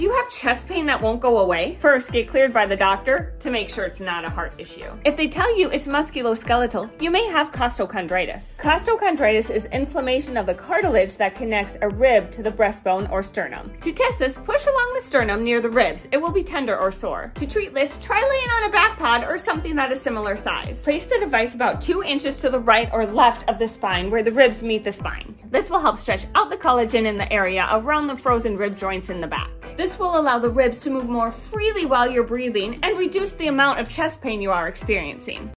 Do you have chest pain that won't go away? First, get cleared by the doctor to make sure it's not a heart issue. If they tell you it's musculoskeletal, you may have costochondritis. Costochondritis is inflammation of the cartilage that connects a rib to the breastbone or sternum. To test this, push along the sternum near the ribs. It will be tender or sore. To treat this, try laying on a BackPod or something that is similar size. Place the device about two inches to the right or left of the spine where the ribs meet the spine. This will help stretch out the collagen in the area around the frozen rib joints in the back. This will allow the ribs to move more freely while you're breathing and reduce the amount of chest pain you are experiencing.